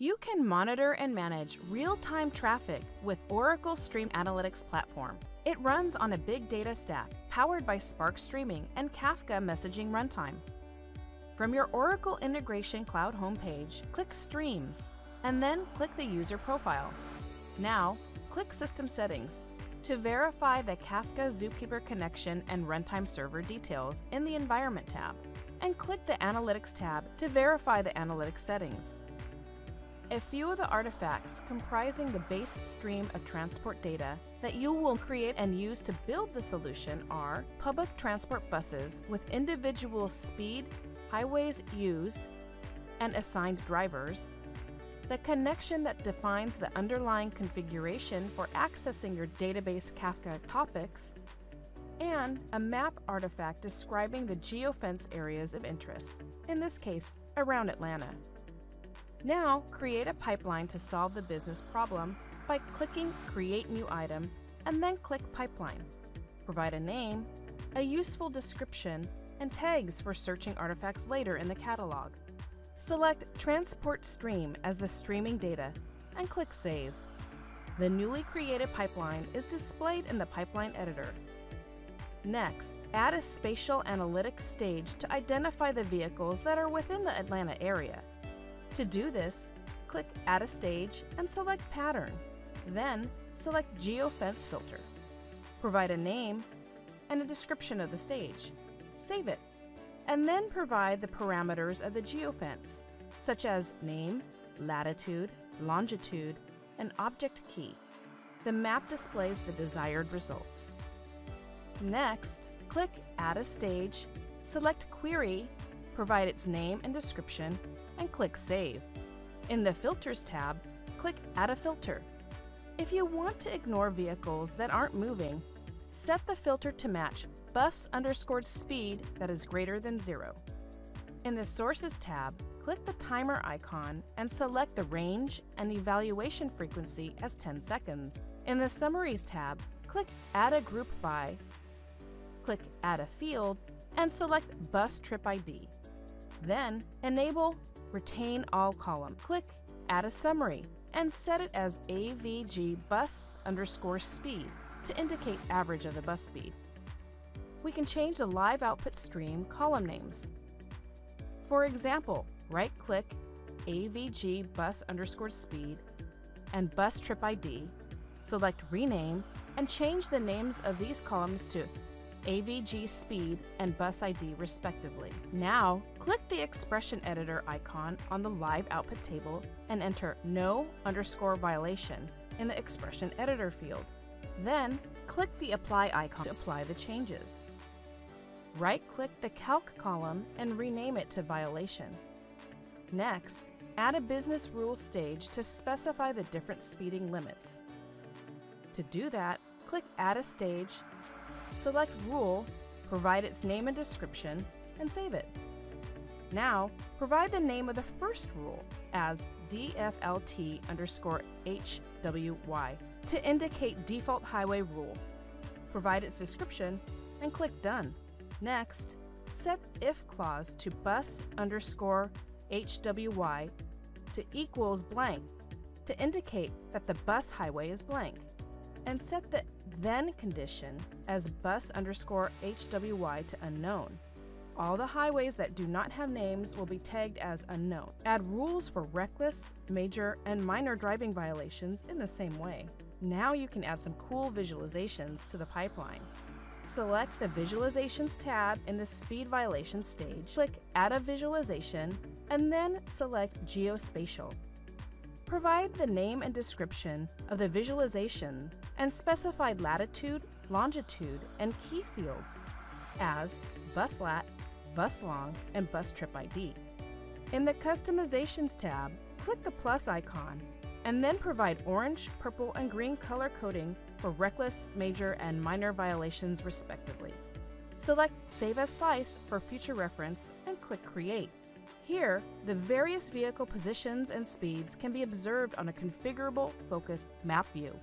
You can monitor and manage real-time traffic with Oracle Stream Analytics platform. It runs on a big data stack powered by Spark Streaming and Kafka messaging runtime. From your Oracle Integration Cloud homepage, click Streams, and then click the user profile. Now, click System Settings to verify the Kafka Zookeeper connection and runtime server details in the Environment tab, and click the Analytics tab to verify the analytics settings. A few of the artifacts comprising the base stream of transport data that you will create and use to build the solution are public transport buses with individual speed, highways used, and assigned drivers, the connection that defines the underlying configuration for accessing your database Kafka topics, and a map artifact describing the geofence areas of interest, in this case, around Atlanta. Now, create a pipeline to solve the business problem by clicking Create New Item and then click Pipeline. Provide a name, a useful description, and tags for searching artifacts later in the catalog. Select Transport Stream as the streaming data and click Save. The newly created pipeline is displayed in the pipeline editor. Next, add a spatial analytics stage to identify the vehicles that are within the Atlanta area. To do this, click Add a Stage and select Pattern. Then, select Geofence Filter. Provide a name and a description of the stage. Save it and then provide the parameters of the geofence, such as name, latitude, longitude, and object key. The map displays the desired results. Next, click Add a Stage, select Query, provide its name and description, and click Save. In the Filters tab, click Add a Filter. If you want to ignore vehicles that aren't moving, set the filter to match bus underscored speed that is greater than zero. In the Sources tab, click the timer icon and select the range and evaluation frequency as 10 seconds. In the Summaries tab, click Add a Group By, click Add a Field, and select Bus Trip ID. Then, enable Retain All column. Click Add a Summary and set it as AVG bus underscore speed to indicate average of the bus speed we can change the live output stream column names. For example, right-click AVG bus underscore speed and bus trip ID, select Rename, and change the names of these columns to AVG speed and bus ID respectively. Now, click the expression editor icon on the live output table and enter no underscore violation in the expression editor field. Then, click the apply icon to apply the changes. Right-click the Calc column and rename it to Violation. Next, add a business rule stage to specify the different speeding limits. To do that, click Add a Stage, select Rule, provide its name and description, and save it. Now, provide the name of the first rule as DFLT underscore HWY to indicate default highway rule. Provide its description and click Done. Next, set if clause to bus underscore HWY to equals blank to indicate that the bus highway is blank, and set the then condition as bus underscore HWY to unknown. All the highways that do not have names will be tagged as unknown. Add rules for reckless, major, and minor driving violations in the same way. Now you can add some cool visualizations to the pipeline. Select the Visualizations tab in the Speed Violation stage, click Add a Visualization, and then select Geospatial. Provide the name and description of the visualization and specified latitude, longitude, and key fields as buslat, buslong, and bus trip ID. In the Customizations tab, click the plus icon and then provide orange, purple, and green color coding for reckless, major, and minor violations respectively. Select Save as Slice for future reference and click Create. Here, the various vehicle positions and speeds can be observed on a configurable, focused map view.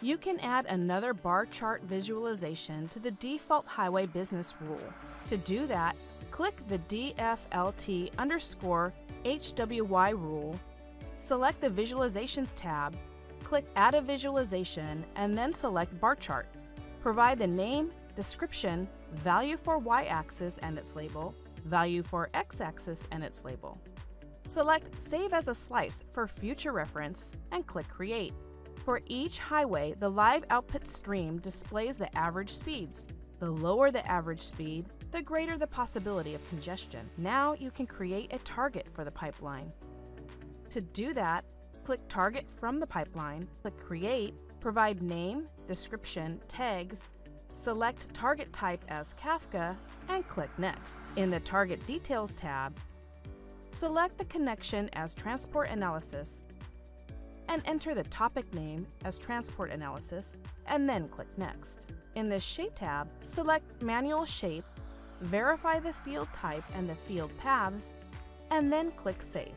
You can add another bar chart visualization to the default highway business rule. To do that, click the DFLT underscore HWY rule Select the Visualizations tab, click Add a Visualization, and then select Bar Chart. Provide the name, description, value for y-axis and its label, value for x-axis and its label. Select Save as a Slice for future reference and click Create. For each highway, the live output stream displays the average speeds. The lower the average speed, the greater the possibility of congestion. Now you can create a target for the pipeline. To do that, click Target from the pipeline, click Create, provide name, description, tags, select target type as Kafka, and click Next. In the Target Details tab, select the connection as Transport Analysis and enter the topic name as Transport Analysis, and then click Next. In the Shape tab, select Manual Shape, verify the field type and the field paths, and then click Save.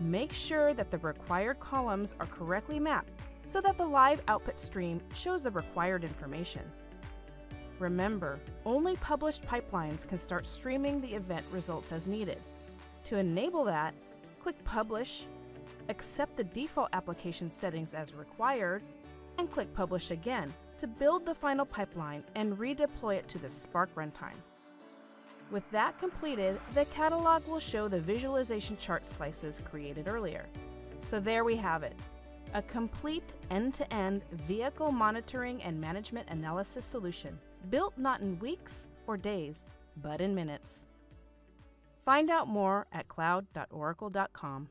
Make sure that the required columns are correctly mapped so that the live output stream shows the required information. Remember, only published pipelines can start streaming the event results as needed. To enable that, click Publish, accept the default application settings as required, and click Publish again to build the final pipeline and redeploy it to the Spark runtime. With that completed, the catalog will show the visualization chart slices created earlier. So there we have it, a complete end-to-end vehicle monitoring and management analysis solution, built not in weeks or days, but in minutes. Find out more at cloud.oracle.com.